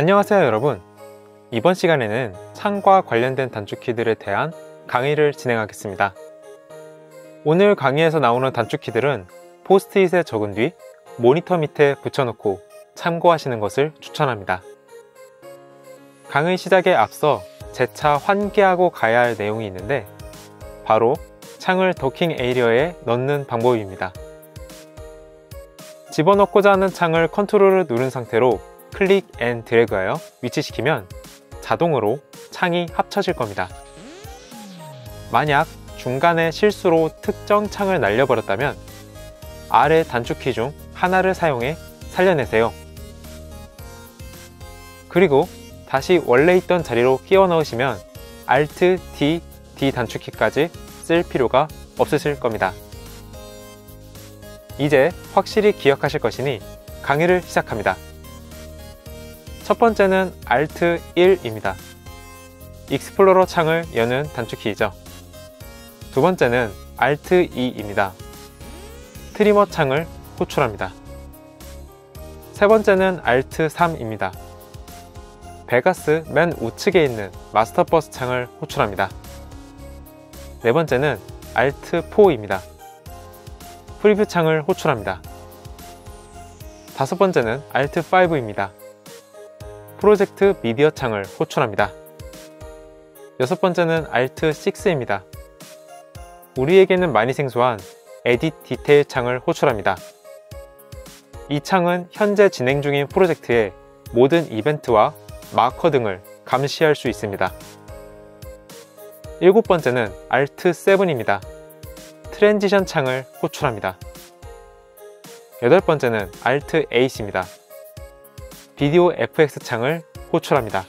안녕하세요 여러분. 이번 시간에는 창과 관련된 단축키들에 대한 강의를 진행하겠습니다. 오늘 강의에서 나오는 단축키들은 포스트잇에 적은 뒤 모니터 밑에 붙여놓고 참고하시는 것을 추천합니다. 강의 시작에 앞서 재차 환기하고 가야 할 내용이 있는데 바로 창을 도킹 에이리어에 넣는 방법입니다. 집어넣고자 하는 창을 컨트롤을 누른 상태로 click and drag하여 위치시키면 자동으로 창이 합쳐질 겁니다. 만약 중간에 실수로 특정 창을 날려버렸다면 아래 단축키 중 하나를 사용해 살려내세요. 그리고 다시 원래 있던 자리로 끼워 넣으시면 Alt, D, D 단축키까지 쓸 필요가 없으실 겁니다. 이제 확실히 기억하실 것이니 강의를 시작합니다. 첫 번째는 Alt 1입니다. Explorer 창을 여는 단축키이죠. 두 번째는 Alt 2입니다. Trimmer 창을 호출합니다. 세 번째는 Alt 3입니다. 베가스 맨 우측에 있는 Master Bus 창을 호출합니다. 네 번째는 Alt 4입니다. Preview 창을 호출합니다. 다섯 번째는 Alt 5입니다. 프로젝트 미디어 창을 호출합니다. 여섯 번째는 Alt 6입니다. 우리에게는 많이 생소한 Edit Detail 창을 호출합니다. 이 창은 현재 진행 중인 프로젝트의 모든 이벤트와 마커 등을 감시할 수 있습니다. 일곱 번째는 Alt 7입니다. Transition 창을 호출합니다. 여덟 번째는 Alt 8입니다. 비디오 FX 창을 호출합니다.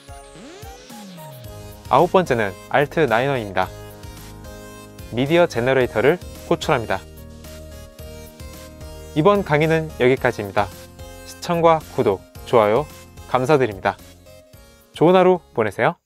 아홉 번째는 Alt 9입니다. 미디어 Generator를 호출합니다. 이번 강의는 여기까지입니다. 시청과 구독, 좋아요 감사드립니다. 좋은 하루 보내세요.